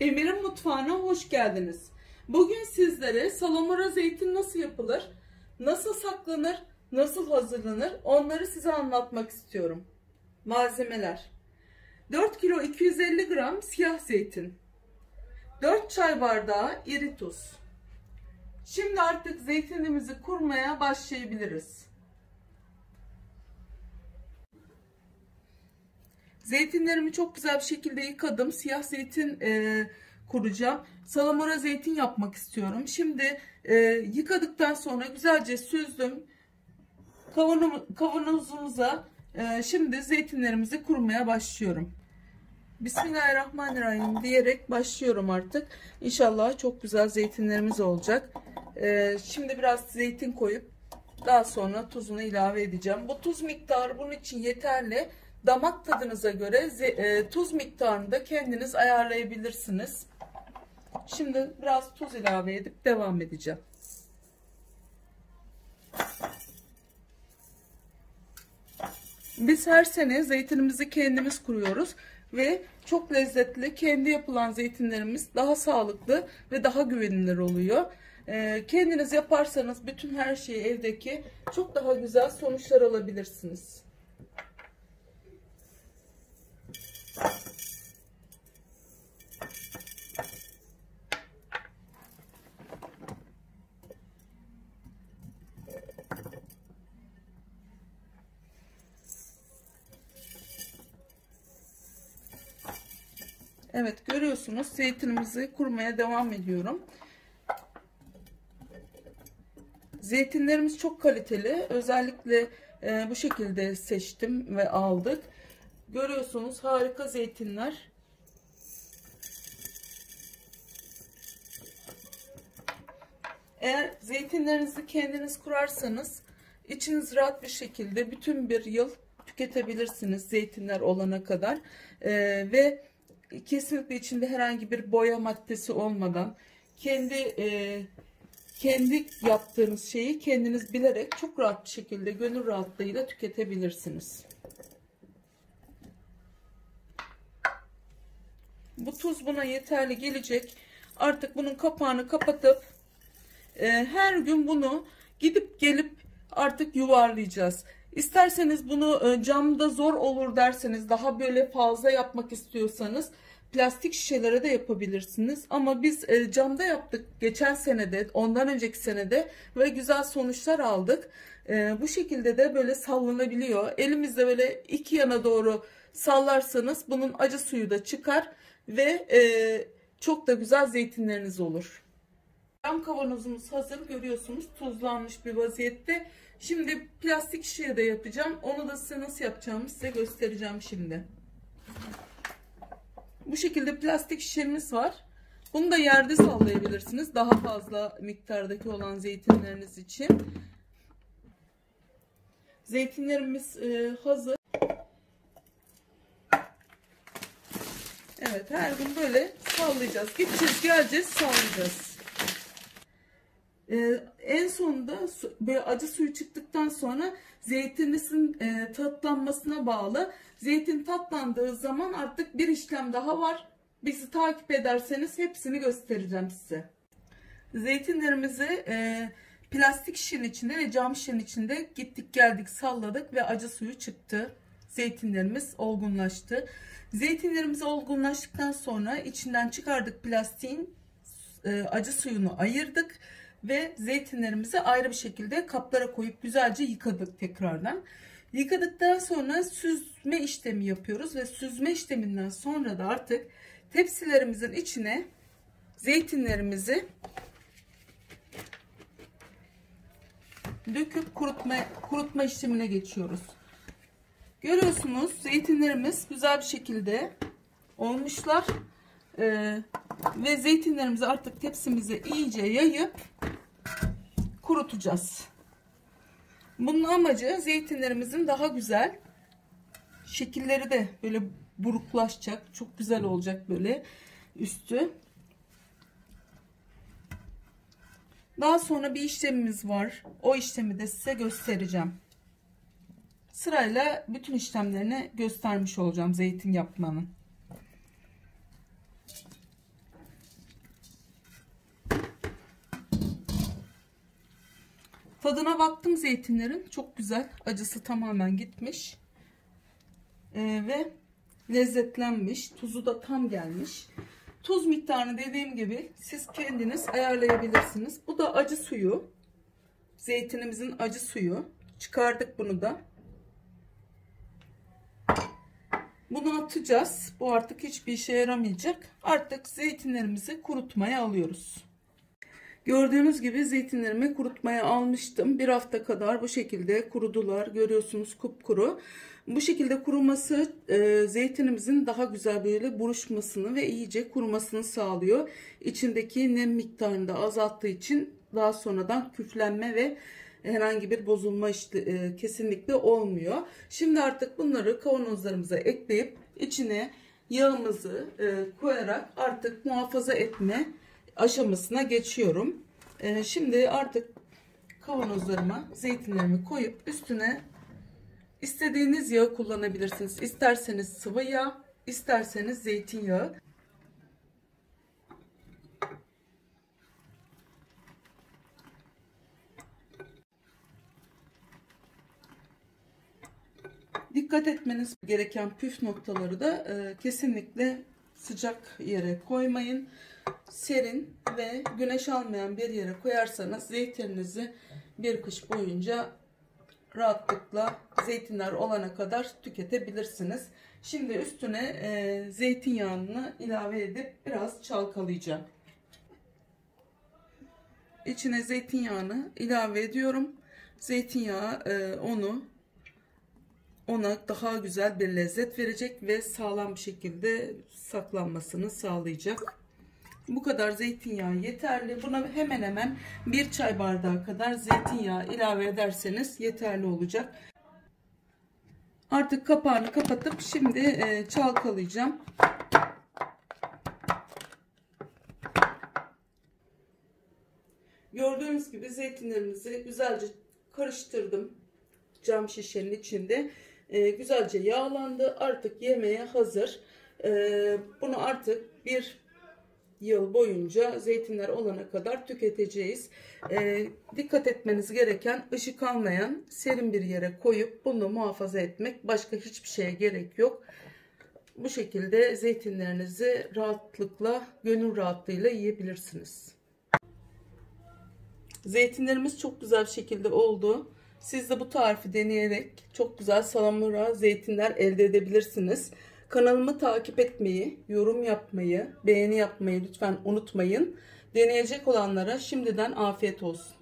Emir'in mutfağına hoş geldiniz. Bugün sizlere salamura zeytin nasıl yapılır, nasıl saklanır, nasıl hazırlanır onları size anlatmak istiyorum. Malzemeler 4 kilo 250 gram siyah zeytin 4 çay bardağı iri tuz Şimdi artık zeytinimizi kurmaya başlayabiliriz. Zeytinlerimi çok güzel bir şekilde yıkadım. Siyah zeytin e, kuracağım. Salamura zeytin yapmak istiyorum. Şimdi e, yıkadıktan sonra güzelce süzdüm. Kavanozumuza e, şimdi zeytinlerimizi kurmaya başlıyorum. Bismillahirrahmanirrahim diyerek başlıyorum artık. İnşallah çok güzel zeytinlerimiz olacak. E, şimdi biraz zeytin koyup daha sonra tuzunu ilave edeceğim. Bu tuz miktarı bunun için yeterli damak tadınıza göre e, tuz miktarını da kendiniz ayarlayabilirsiniz. Şimdi biraz tuz ilave edip devam edeceğim. Biz her sene zeytinimizi kendimiz kuruyoruz ve çok lezzetli kendi yapılan zeytinlerimiz daha sağlıklı ve daha güvenilir oluyor. E, kendiniz yaparsanız bütün her şeyi evdeki çok daha güzel sonuçlar alabilirsiniz. Evet görüyorsunuz zeytinimizi kurmaya devam ediyorum. Zeytinlerimiz çok kaliteli. Özellikle e, bu şekilde seçtim ve aldık. Görüyorsunuz harika zeytinler. Eğer zeytinlerinizi kendiniz kurarsanız içiniz rahat bir şekilde bütün bir yıl tüketebilirsiniz zeytinler olana kadar. Ee, ve kesinlikle içinde herhangi bir boya maddesi olmadan kendi e, kendi yaptığınız şeyi kendiniz bilerek çok rahat bir şekilde gönül rahatlığıyla tüketebilirsiniz. Bu tuz buna yeterli gelecek. Artık bunun kapağını kapatıp e, her gün bunu gidip gelip artık yuvarlayacağız. İsterseniz bunu e, camda zor olur derseniz daha böyle fazla yapmak istiyorsanız plastik şişelere de yapabilirsiniz. Ama biz e, camda yaptık geçen senede, ondan önceki senede ve güzel sonuçlar aldık. E, bu şekilde de böyle sallanabiliyor. Elimizde böyle iki yana doğru sallarsanız bunun acı suyu da çıkar ve çok da güzel zeytinleriniz olur. Cam kavanozumuz hazır görüyorsunuz tuzlanmış bir vaziyette. Şimdi plastik şişeye de yapacağım. Onu da size nasıl yapacağımı size göstereceğim şimdi. Bu şekilde plastik şişemiz var. Bunu da yerde sallayabilirsiniz. Daha fazla miktardaki olan zeytinleriniz için. Zeytinlerimiz e, hazır. Evet her gün böyle sallayacağız. Gideceğiz geleceğiz sallayacağız. Ee, en sonunda böyle acı suyu çıktıktan sonra zeytininizin e, tatlanmasına bağlı. Zeytin tatlandığı zaman artık bir işlem daha var. Bizi takip ederseniz hepsini göstereceğim size. Zeytinlerimizi e, plastik şişenin içinde ve cam şişenin içinde gittik geldik salladık ve acı suyu çıktı. Zeytinlerimiz olgunlaştı. Zeytinlerimiz olgunlaştıktan sonra içinden çıkardık plastiğin e, acı suyunu ayırdık ve zeytinlerimizi ayrı bir şekilde kaplara koyup güzelce yıkadık tekrardan. Yıkadıktan sonra süzme işlemi yapıyoruz ve süzme işleminden sonra da artık tepsilerimizin içine zeytinlerimizi döküp kurutma kurutma işlemine geçiyoruz. Görüyorsunuz zeytinlerimiz güzel bir şekilde olmuşlar. Ee, ve zeytinlerimizi artık tepsimize iyice yayıp kurutacağız. Bunun amacı zeytinlerimizin daha güzel şekilleri de böyle buruklaşacak. Çok güzel olacak böyle üstü. Daha sonra bir işlemimiz var. O işlemi de size göstereceğim. Sırayla bütün işlemlerini göstermiş olacağım zeytin yapmanın. Tadına baktım zeytinlerin. Çok güzel. Acısı tamamen gitmiş. Ee, ve lezzetlenmiş. Tuzu da tam gelmiş. Tuz miktarını dediğim gibi siz kendiniz ayarlayabilirsiniz. Bu da acı suyu. Zeytinimizin acı suyu. Çıkardık bunu da. Bunu atacağız. Bu artık hiçbir işe yaramayacak. Artık zeytinlerimizi kurutmaya alıyoruz. Gördüğünüz gibi zeytinlerimi kurutmaya almıştım. Bir hafta kadar bu şekilde kurudular. Görüyorsunuz kupkuru. Bu şekilde kuruması e, zeytinimizin daha güzel böyle buruşmasını ve iyice kurumasını sağlıyor. İçindeki nem miktarını da azalttığı için daha sonradan küflenme ve herhangi bir bozulma işte, e, kesinlikle olmuyor. Şimdi artık bunları kavanozlarımıza ekleyip içine yağımızı e, koyarak artık muhafaza etme aşamasına geçiyorum. E, şimdi artık kavanozlarıma zeytinlerimi koyup üstüne istediğiniz yağı kullanabilirsiniz. İsterseniz sıvı yağ, isterseniz zeytinyağı. Dikkat etmeniz gereken püf noktaları da e, kesinlikle sıcak yere koymayın. Serin ve güneş almayan bir yere koyarsanız zeytininizi bir kış boyunca rahatlıkla zeytinler olana kadar tüketebilirsiniz. Şimdi üstüne e, zeytinyağını ilave edip biraz çalkalayacağım. İçine zeytinyağını ilave ediyorum. Zeytinyağı e, onu ona daha güzel bir lezzet verecek ve sağlam bir şekilde saklanmasını sağlayacak. Bu kadar zeytinyağı yeterli. Buna hemen hemen bir çay bardağı kadar zeytinyağı ilave ederseniz yeterli olacak. Artık kapağını kapatıp şimdi e, çalkalayacağım. Gördüğünüz gibi zeytinlerimizi güzelce karıştırdım cam şişenin içinde e, güzelce yağlandı. Artık yemeğe hazır. E, bunu artık bir yıl boyunca zeytinler olana kadar tüketeceğiz. E, dikkat etmeniz gereken ışık almayan serin bir yere koyup bunu muhafaza etmek. Başka hiçbir şeye gerek yok. Bu şekilde zeytinlerinizi rahatlıkla, gönül rahatlığıyla yiyebilirsiniz. Zeytinlerimiz çok güzel bir şekilde oldu. Siz de bu tarifi deneyerek çok güzel salamura zeytinler elde edebilirsiniz. Kanalımı takip etmeyi, yorum yapmayı, beğeni yapmayı lütfen unutmayın. Deneyecek olanlara şimdiden afiyet olsun.